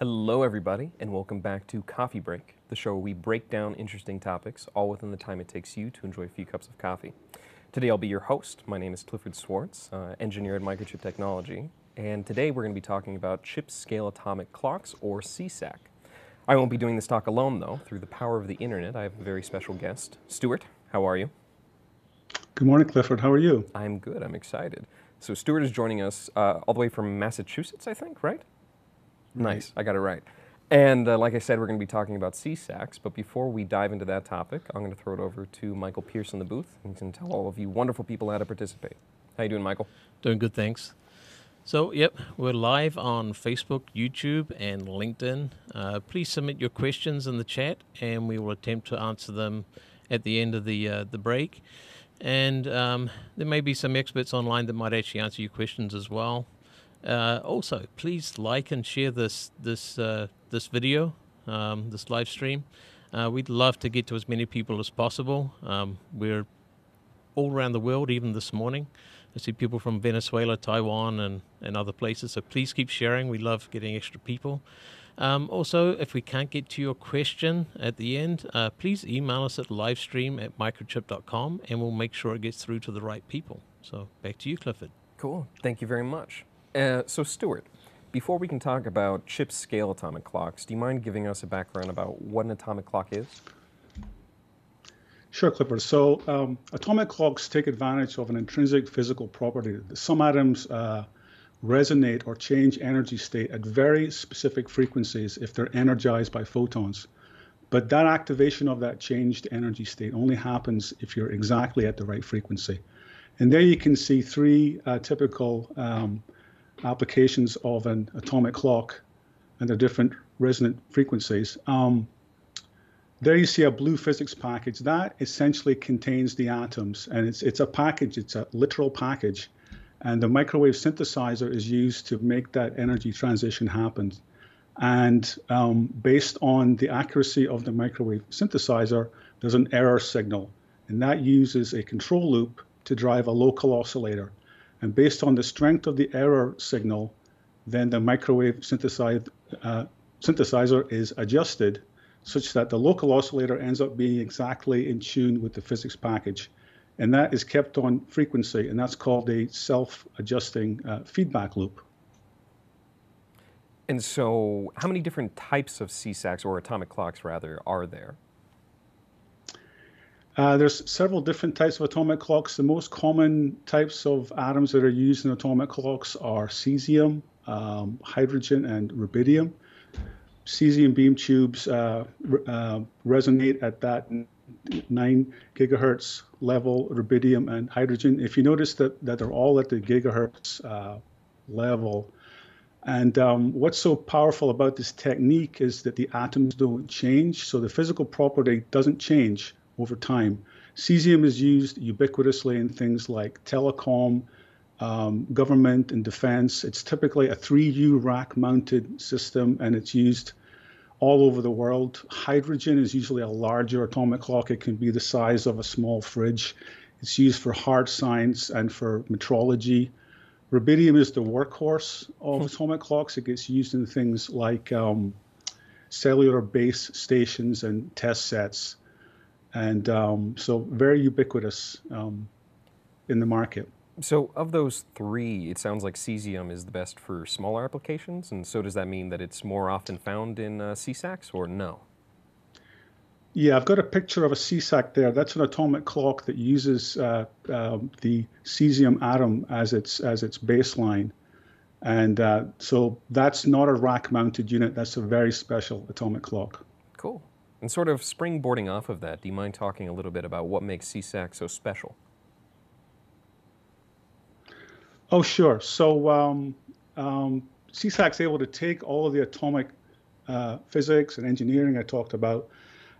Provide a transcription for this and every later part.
Hello, everybody, and welcome back to Coffee Break, the show where we break down interesting topics, all within the time it takes you to enjoy a few cups of coffee. Today, I'll be your host. My name is Clifford Swartz, uh, engineer at Microchip Technology, and today we're going to be talking about chip scale atomic clocks, or CSAC. I won't be doing this talk alone, though. Through the power of the internet, I have a very special guest. Stuart, how are you? Good morning, Clifford. How are you? I'm good. I'm excited. So, Stuart is joining us uh, all the way from Massachusetts, I think, right? Nice, I got it right. And uh, like I said, we're going to be talking about CSACs, but before we dive into that topic, I'm going to throw it over to Michael Pierce in the booth, and he can tell all of you wonderful people how to participate. How you doing, Michael? Doing good, thanks. So, yep, we're live on Facebook, YouTube, and LinkedIn. Uh, please submit your questions in the chat, and we will attempt to answer them at the end of the uh, the break. And um, there may be some experts online that might actually answer your questions as well. Uh, also, please like and share this this uh, this video, um, this live stream. Uh, we'd love to get to as many people as possible. Um, we're all around the world, even this morning. I see people from Venezuela, Taiwan, and, and other places. So please keep sharing. We love getting extra people. Um, also, if we can't get to your question at the end, uh, please email us at livestream at microchip.com and we'll make sure it gets through to the right people. So back to you, Clifford. Cool. Thank you very much. Uh, so, Stuart, before we can talk about chip scale atomic clocks, do you mind giving us a background about what an atomic clock is? Sure, Clifford. So, um, atomic clocks take advantage of an intrinsic physical property. Some atoms uh, resonate or change energy state at very specific frequencies if they're energized by photons. But that activation of that changed energy state only happens if you're exactly at the right frequency. And there you can see three uh, typical um, applications of an atomic clock and their different resonant frequencies. Um, there you see a blue physics package. That essentially contains the atoms, and it's, it's a package, it's a literal package. And the microwave synthesizer is used to make that energy transition happen. And um, based on the accuracy of the microwave synthesizer, there's an error signal. And that uses a control loop to drive a local oscillator. And based on the strength of the error signal, then the microwave synthesizer, uh, synthesizer is adjusted such that the local oscillator ends up being exactly in tune with the physics package. And that is kept on frequency, and that's called a self-adjusting uh, feedback loop. And so, how many different types of CSACs, or atomic clocks rather, are there? Uh, there's several different types of atomic clocks. The most common types of atoms that are used in atomic clocks are cesium, um, hydrogen, and rubidium. Cesium beam tubes uh, uh, resonate at that 9 gigahertz level, rubidium and hydrogen. If you notice that, that they're all at the gigahertz uh, level, and um, what's so powerful about this technique is that the atoms don't change, so the physical property doesn't change over time. Cesium is used ubiquitously in things like telecom, um, government, and defense. It's typically a 3U rack mounted system and it's used all over the world. Hydrogen is usually a larger atomic clock, it can be the size of a small fridge. It's used for hard science and for metrology. Rubidium is the workhorse of hmm. atomic clocks. It gets used in things like um, cellular base stations and test sets and um, so very ubiquitous um, in the market. So, of those three, it sounds like cesium is the best for smaller applications, and so does that mean that it's more often found in uh, CSACs, or no? Yeah, I've got a picture of a CSAC there. That's an atomic clock that uses uh, uh, the cesium atom as its as its baseline, and uh, so that's not a rack-mounted unit. That's a very special atomic clock. Cool. And sort of springboarding off of that, do you mind talking a little bit about what makes CSAC so special? Oh, sure. So um, um, CSAC's able to take all of the atomic uh, physics and engineering I talked about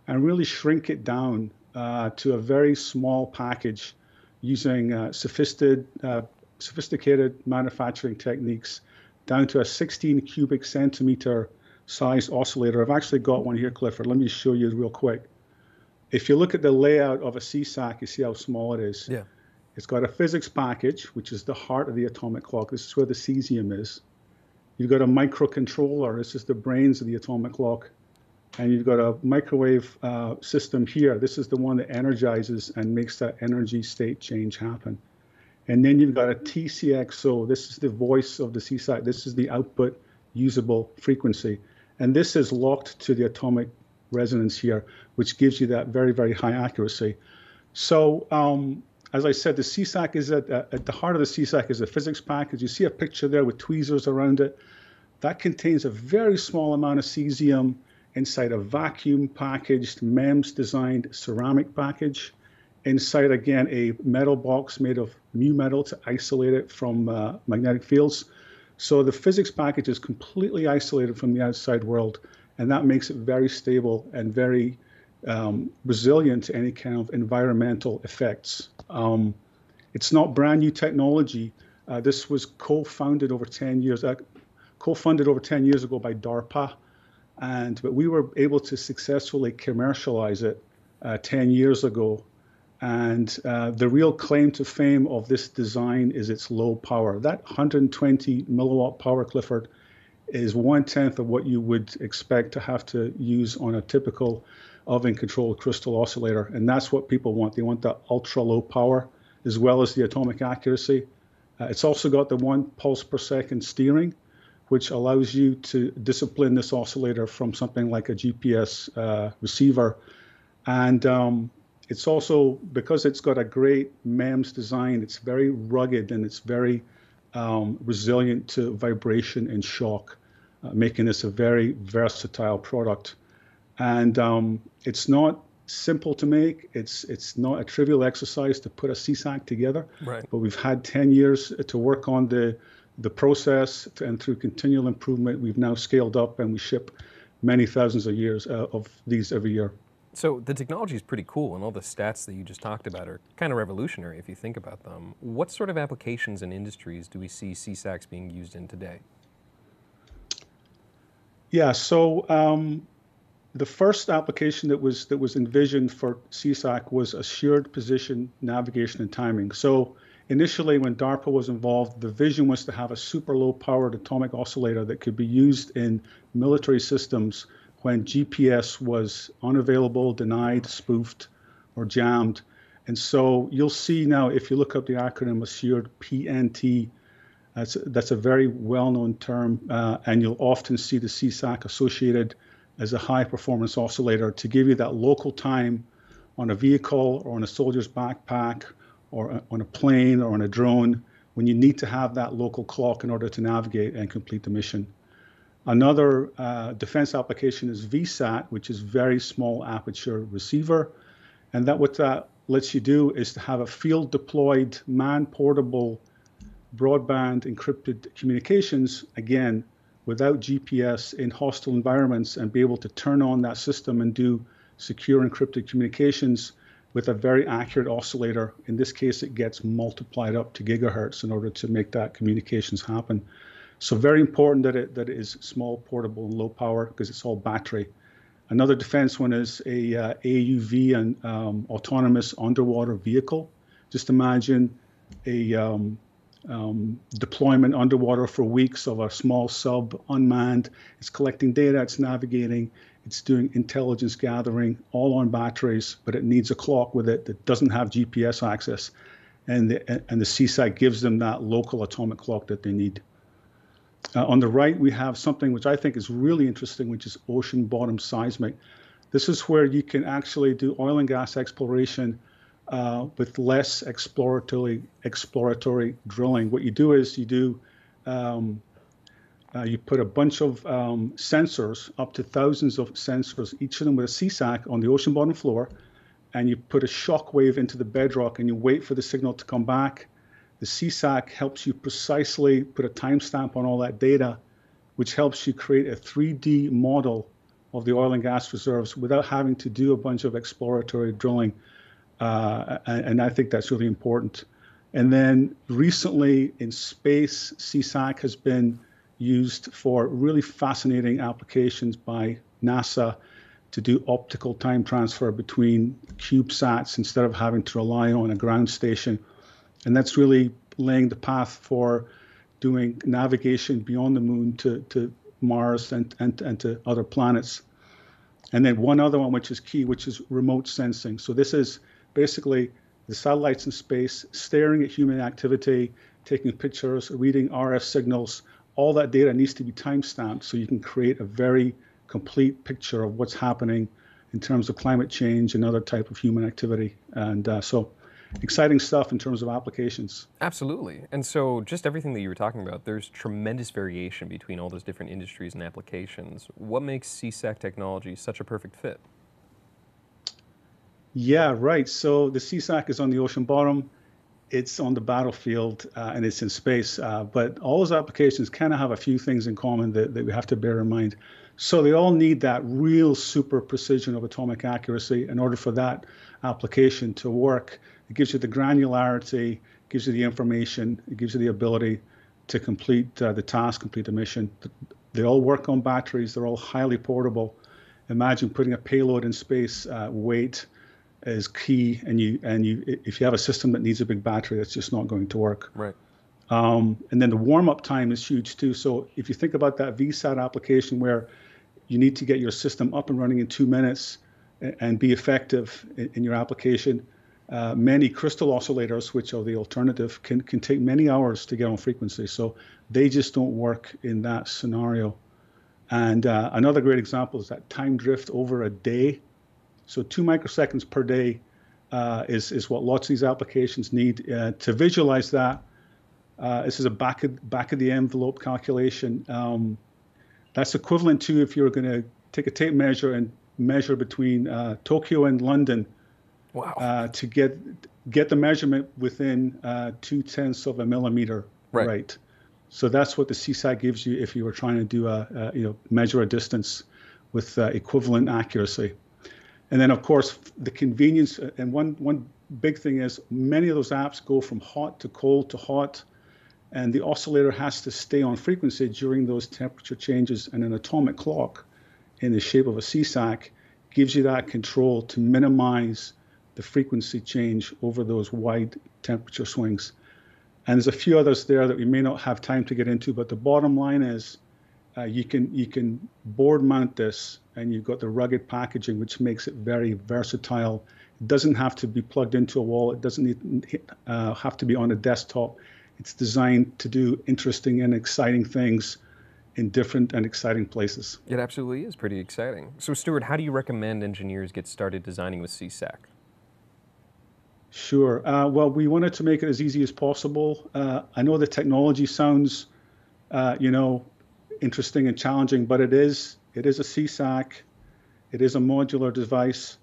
and really shrink it down uh, to a very small package using uh, sophisticated, uh, sophisticated manufacturing techniques down to a 16 cubic centimeter size oscillator. I've actually got one here, Clifford. Let me show you real quick. If you look at the layout of a CSAC, you see how small it is. Yeah. It's got a physics package, which is the heart of the atomic clock. This is where the cesium is. You've got a microcontroller. This is the brains of the atomic clock. And you've got a microwave uh, system here. This is the one that energizes and makes that energy state change happen. And then you've got a TCXO. This is the voice of the CSAC. This is the output usable frequency. And this is locked to the atomic resonance here, which gives you that very, very high accuracy. So um, as I said, the CSAC is at, at the heart of the CSAC is a physics package. You see a picture there with tweezers around it. That contains a very small amount of cesium inside a vacuum packaged MEMS designed ceramic package. Inside again a metal box made of mu metal to isolate it from uh, magnetic fields. So the physics package is completely isolated from the outside world, and that makes it very stable and very um, resilient to any kind of environmental effects. Um, it's not brand new technology. Uh, this was co-founded over 10 years, uh, co-funded over 10 years ago by DARPA, and but we were able to successfully commercialize it uh, 10 years ago and uh, the real claim to fame of this design is its low power. That 120 milliwatt power, Clifford, is one tenth of what you would expect to have to use on a typical oven controlled crystal oscillator. And that's what people want. They want the ultra low power as well as the atomic accuracy. Uh, it's also got the one pulse per second steering, which allows you to discipline this oscillator from something like a GPS uh, receiver. And um, it's also because it's got a great MEMS design. It's very rugged and it's very um, resilient to vibration and shock, uh, making this a very versatile product. And um, it's not simple to make. It's it's not a trivial exercise to put a CSAC together. Right. But we've had 10 years to work on the the process, and through continual improvement, we've now scaled up and we ship many thousands of years uh, of these every year. So the technology is pretty cool, and all the stats that you just talked about are kind of revolutionary if you think about them. What sort of applications and industries do we see CSACs being used in today? Yeah, so um, the first application that was that was envisioned for CSAC was assured position navigation and timing. So initially, when DARPA was involved, the vision was to have a super low powered atomic oscillator that could be used in military systems when GPS was unavailable, denied, spoofed, or jammed. And so you'll see now, if you look up the acronym Assured PNT, that's, that's a very well known term, uh, and you'll often see the CSAC associated as a high performance oscillator to give you that local time on a vehicle or on a soldier's backpack or on a plane or on a drone when you need to have that local clock in order to navigate and complete the mission. Another uh, defense application is VSAT, which is very small aperture receiver. And that what that lets you do is to have a field deployed man portable broadband encrypted communications, again, without GPS in hostile environments and be able to turn on that system and do secure encrypted communications with a very accurate oscillator. In this case, it gets multiplied up to gigahertz in order to make that communications happen. So very important that it that it is small, portable, and low power because it's all battery. Another defense one is a uh, AUV and um, autonomous underwater vehicle. Just imagine a um, um, deployment underwater for weeks of a small sub unmanned. It's collecting data, it's navigating, it's doing intelligence gathering, all on batteries, but it needs a clock with it that doesn't have GPS access. And the, and the CSAC gives them that local atomic clock that they need. Uh, on the right, we have something which I think is really interesting, which is ocean bottom seismic. This is where you can actually do oil and gas exploration uh, with less exploratory exploratory drilling. What you do is you do um, uh, you put a bunch of um, sensors, up to thousands of sensors, each of them with a CSAC on the ocean bottom floor, and you put a shock wave into the bedrock, and you wait for the signal to come back the CSAC helps you precisely put a timestamp on all that data, which helps you create a 3D model of the oil and gas reserves without having to do a bunch of exploratory drilling. Uh, and, I think that's really important. And then recently in space, CSAC has been used for really fascinating applications by NASA to do optical time transfer between CubeSats instead of having to rely on a ground station. And that's really laying the path for doing navigation beyond the moon to, to Mars and, and, and to other planets. And then one other one, which is key, which is remote sensing. So this is basically the satellites in space staring at human activity, taking pictures, reading RF signals. All that data needs to be time stamped so you can create a very complete picture of what's happening in terms of climate change and other type of human activity. And uh, so exciting stuff in terms of applications. Absolutely. And so just everything that you were talking about, there's tremendous variation between all those different industries and applications. What makes CSAC technology such a perfect fit? Yeah, right. So the CSAC is on the ocean bottom it's on the battlefield uh, and it's in space. Uh, but all those applications kind of have a few things in common that, that we have to bear in mind. So they all need that real super precision of atomic accuracy in order for that application to work. It gives you the granularity, gives you the information, it gives you the ability to complete uh, the task, complete the mission. They all work on batteries. They're all highly portable. Imagine putting a payload in space, uh, weight, is key, and you and you if you have a system that needs a big battery, that's just not going to work. Right. Um, and then the warm up time is huge too. So if you think about that VSAT application where you need to get your system up and running in two minutes and, and be effective in, in your application, uh, many crystal oscillators, which are the alternative, can can take many hours to get on frequency. So they just don't work in that scenario. And uh, another great example is that time drift over a day so two microseconds per day uh, is, is what lots of these applications need. Uh, to visualize that, uh, this is a back of, back of the envelope calculation. Um, that's equivalent to if you were going to take a tape measure and measure between uh, Tokyo and London wow. Uh, to get get the measurement within uh, two tenths of a millimeter right. right. So that's what the CSAC gives you if you were trying to do a, a you know measure a distance with equivalent accuracy. And then, of course, the convenience. Uh, and one one big thing is many of those apps go from hot to cold to hot, and the oscillator has to stay on frequency during those temperature changes. And an atomic clock, in the shape of a CSAC, gives you that control to minimize the frequency change over those wide temperature swings. And there's a few others there that we may not have time to get into, but the bottom line is uh, you can you can board mount this and you've got the rugged packaging which makes it very versatile. It doesn't have to be plugged into a wall. It doesn't need, uh, have to be on a desktop. It's designed to do interesting and exciting things in different and exciting places. It absolutely is pretty exciting. So stuart how do you recommend engineers get started designing with csac Sure. Uh, well, we wanted to make it as easy as possible. Uh, I know the technology sounds, uh, you know, interesting and challenging, but it is it is a CSAC, it is a modular device,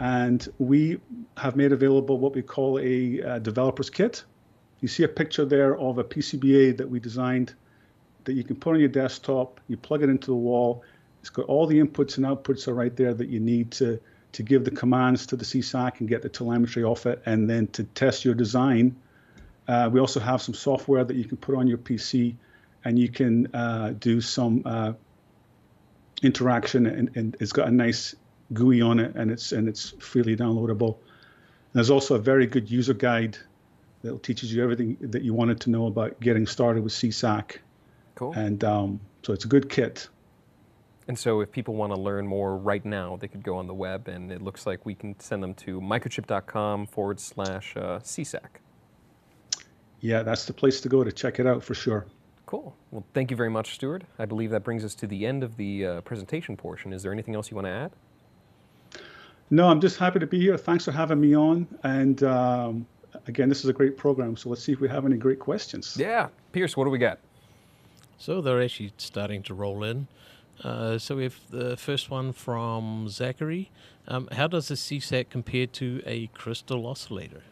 and we have made available what we call a uh, developer's kit. You see a picture there of a PCBA that we designed that you can put on your desktop. You plug it into the wall. It's got all the inputs and outputs are right there that you need to to give the commands to the CSAC and get the telemetry off it, and then to test your design. Uh, we also have some software that you can put on your PC and you can uh, do some uh, interaction, and, and, it's got a nice GUI on it, and it's and it's freely downloadable. And there's also a very good user guide that teaches you everything that you wanted to know about getting started with CSAC. Cool. And um, so it's a good kit. And so if people want to learn more right now, they could go on the web, and it looks like we can send them to microchip.com forward slash uh, CSAC. Yeah, that's the place to go to check it out for sure. Cool. Well, thank you very much, Stuart. I believe that brings us to the end of the uh, presentation portion. Is there anything else you want to add? No, I'm just happy to be here. Thanks for having me on. And um, again, this is a great program. So let's see if we have any great questions. Yeah. Pierce, what do we got? So they're actually starting to roll in. Uh, so we have the first one from Zachary. Um, how does a CSAC compare to a crystal oscillator?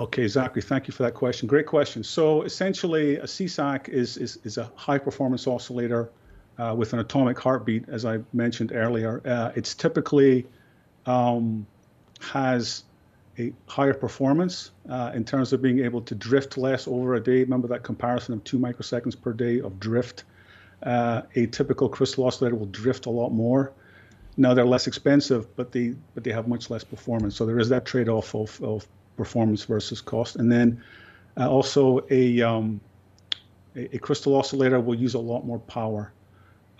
Okay, Zachary, thank you for that question. Great question. So essentially, a CSAC is, is, is a high performance oscillator uh, with an atomic heartbeat, as I mentioned earlier. Uh, it's typically um, has a higher performance uh, in terms of being able to drift less over a day. Remember that comparison of two microseconds per day of drift. Uh, a typical crystal oscillator will drift a lot more. Now they're less expensive, but they but they have much less performance. So there is that trade-off of, of performance versus cost. And then uh, also a, um, a, a crystal oscillator will use a lot more power.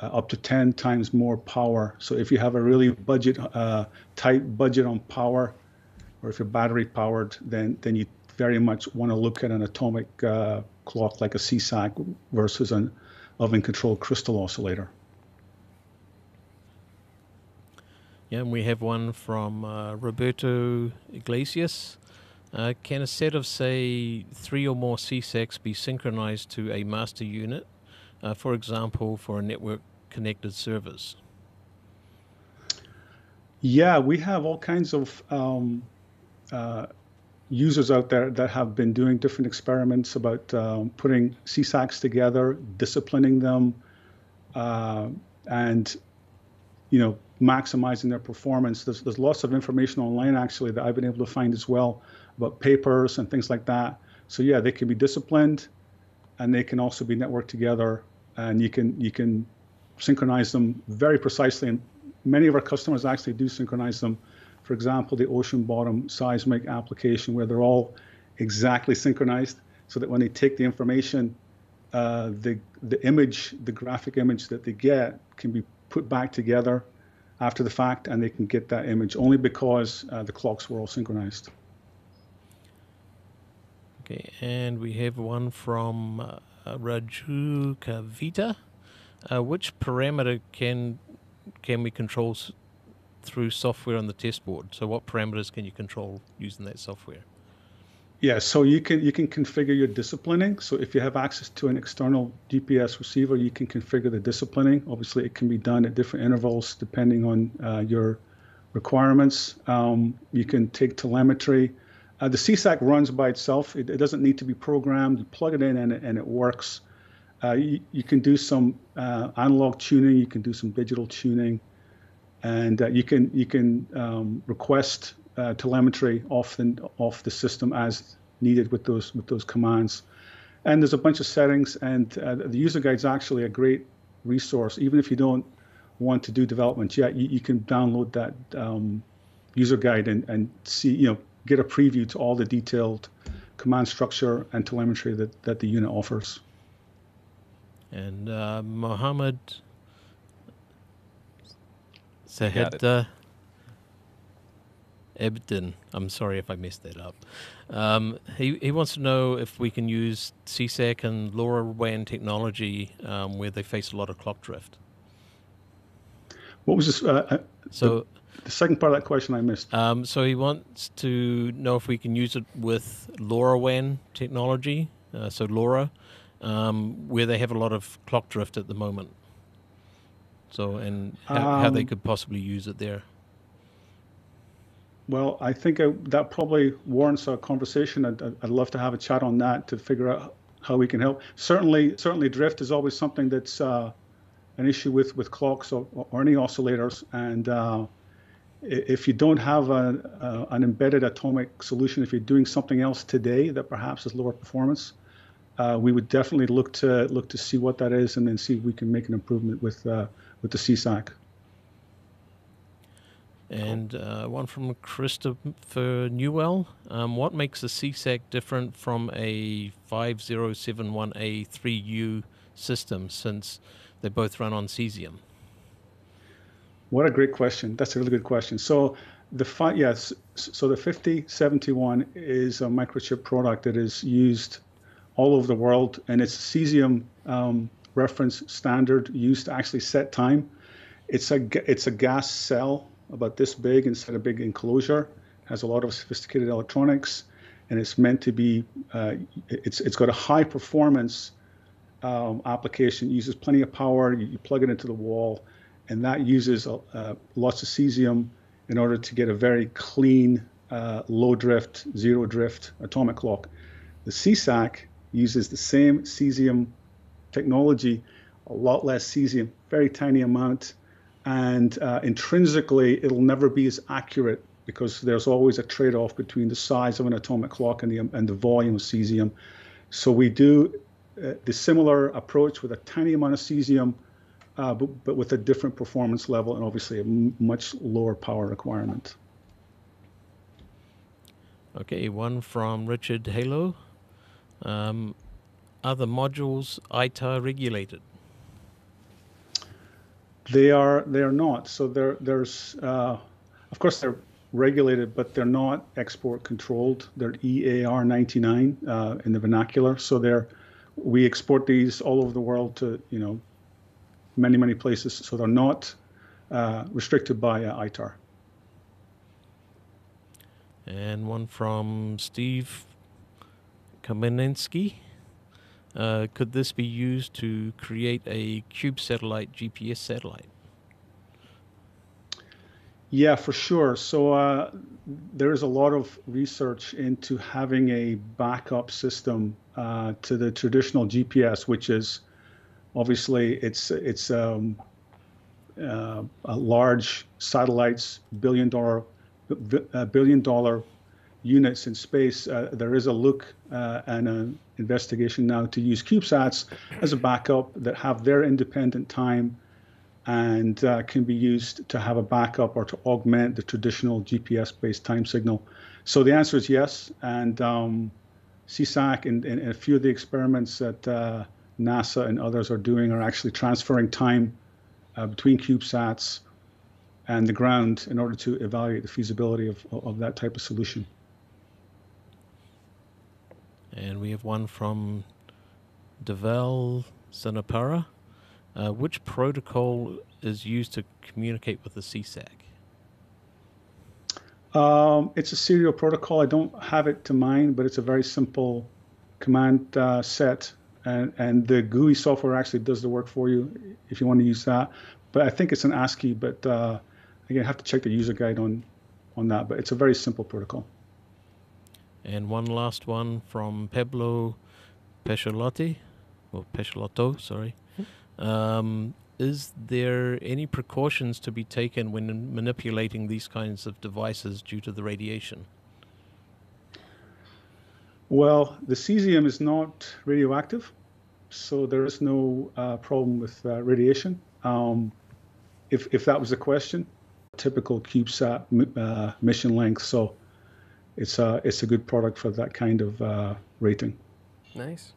Uh, up to 10 times more power. So if you have a really budget uh, tight budget on power, or if you're battery powered, then then you very much want to look at an atomic uh, clock like a CSAC versus an oven controlled crystal oscillator. Yeah, and we have one from uh, Roberto Iglesias. Uh, can a set of, say, three or more CSACs be synchronized to a master unit, uh, for example, for a network connected servers? Yeah, we have all kinds of um, uh, users out there that have been doing different experiments about um, putting CSACs together, disciplining them, uh, and you know maximizing their performance. There's there's lots of information online actually that I've been able to find as well about papers and things like that. So yeah, they can be disciplined, and they can also be networked together, and you can you can synchronize them very precisely. And many of our customers actually do synchronize them. For example, the ocean bottom seismic application, where they're all exactly synchronized, so that when they take the information, uh, the the image, the graphic image that they get, can be put back together after the fact, and they can get that image only because uh, the clocks were all synchronized. Okay, and we have one from uh, Raju Kavita. Uh, which parameter can can we control through software on the test board? So, what parameters can you control using that software? Yeah, so you can you can configure your disciplining. So if you have access to an external GPS receiver, you can configure the disciplining. Obviously, it can be done at different intervals depending on uh, your requirements. Um, you can take telemetry. Uh, the CSAC runs by itself. It, it, doesn't need to be programmed. You plug it in and it, and it works. Uh, you, you, can do some uh, analog tuning. You can do some digital tuning, and uh, you can you can um, request uh, telemetry off the off the system as needed with those with those commands. And there's a bunch of settings, and uh, the user guide is actually a great resource. Even if you don't want to do development yet, you, you can download that um, user guide and, and see you know get a preview to all the detailed command structure and telemetry that, that the unit offers. And uh, Mohammed Sahedda Ebden, I'm sorry if I messed that up. Um, he, he wants to know if we can use CSAC and LoRaWAN technology um, where they face a lot of clock drift. What was this? Uh, so the, the, second part of that question I missed. Um, so he wants to know if we can use it with LoRaWAN technology, uh, so LoRa, um, where they have a lot of clock drift at the moment. So, and how, how they could possibly use it there. Well, I think I, that probably warrants a conversation. I'd, I'd, love to have a chat on that to figure out how we can help. Certainly, certainly, drift is always something that's uh, an issue with with clocks or, or any oscillators. And uh, if you don't have a, an embedded atomic solution, if you're doing something else today that perhaps is lower performance, uh, we would definitely look to look to see what that is, and then see if we can make an improvement with uh, with the CSAC. And uh, one from Christopher Newell. Um, what makes a CSAC different from a 5071A3U system since they both run on cesium? What a great question. That's a really good question. So the fi- yes, so the 5071 is a microchip product that is used all over the world, and it's a cesium um, reference standard used to actually set time. It's a it's a gas cell about this big instead of big enclosure. Has a lot of sophisticated electronics, and it's meant to be. Uh, it's it's got a high performance um, application. Uses plenty of power. You, you, plug it into the wall, and that uses uh, lots of cesium in order to get a very clean, uh, low drift, zero drift atomic clock. The CSAC uses the same cesium technology, a lot less cesium, very tiny amount, and uh, intrinsically it'll never be as accurate because there's always a trade-off between the size of an atomic clock and the and the volume of cesium. So we do uh, the similar approach with a tiny amount of cesium, uh, but, but with a different performance level and obviously a much lower power requirement. Okay, one from Richard Halo. Um, are the modules ITAR regulated? They are. They are not. So there, there's, uh, of course, they're regulated, but they're not export controlled. They're EAR 99 uh, in the vernacular. So they're, we export these all over the world to, you know, many many places. So they're not uh, restricted by uh, ITAR. And one from Steve Kamenensky. Uh, could this be used to create a cube satellite GPS satellite? Yeah, for sure. So uh, there is a lot of research into having a backup system uh, to the traditional GPS, which is obviously it's it's um, uh, a large satellites, billion dollar billion dollar units in space. Uh, there is a look uh, and an investigation now to use CubeSats as a backup that have their independent time and uh, can be used to have a backup or to augment the traditional GPS-based time signal. So the answer is yes, and um, CSAC and, and, a few of the experiments that uh, NASA and others are doing are actually transferring time uh, between CubeSats and the ground in order to evaluate the feasibility of, of that type of solution. And we have one from Devel Sanapara. Uh, which protocol is used to communicate with the CSAC? Um, it's a serial protocol. I don't have it to mind, but it's a very simple command uh, set, and, and the GUI software actually does the work for you if you want to use that. But I think it's an ASCII, but uh, again, I have to check the user guide on, on that. But it's a very simple protocol. And one last one from Pablo Pesciolotti, or Pesciolotto, sorry. Um, is there any precautions to be taken when manipulating these kinds of devices due to the radiation? Well, the cesium is not radioactive, so there is no uh, problem with uh, radiation. Um, if, if that was the question, typical CubeSat uh, mission length, so it's a it's a good product for that kind of uh, rating. Nice.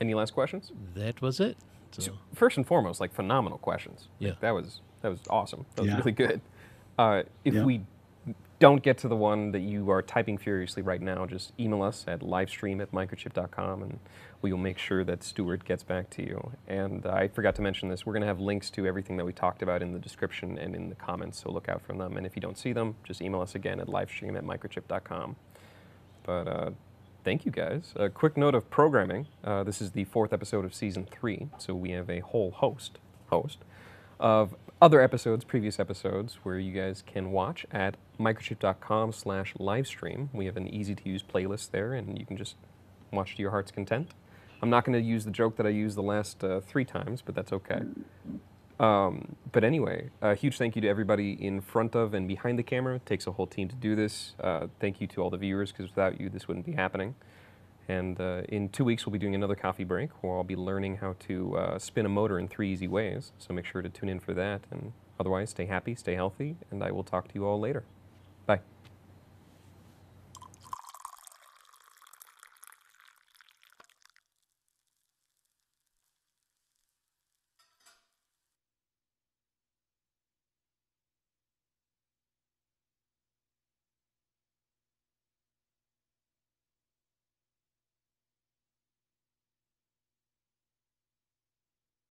Any last questions? That was it. So. First and foremost, like phenomenal questions. Yeah, like, that was that was awesome. That was yeah. really good. Uh, if yeah. we don't get to the one that you are typing furiously right now, just email us at livestream at microchip.com and we will make sure that Stuart gets back to you. And uh, I forgot to mention this, we're going to have links to everything that we talked about in the description and in the comments, so look out for them. And if you don't see them, just email us again at livestream at microchip.com. But uh, thank you guys. A quick note of programming. Uh, this is the fourth episode of season three, so we have a whole host, host of other episodes, previous episodes, where you guys can watch at microchip.com slash livestream. We have an easy-to-use playlist there, and you can just watch to your heart's content. I'm not going to use the joke that I used the last uh, three times, but that's okay. Um, but anyway, a huge thank you to everybody in front of and behind the camera. It takes a whole team to do this. Uh, thank you to all the viewers, because without you, this wouldn't be happening. And uh, in two weeks, we'll be doing another coffee break where I'll be learning how to uh, spin a motor in three easy ways. So make sure to tune in for that. And otherwise, stay happy, stay healthy, and I will talk to you all later. Bye.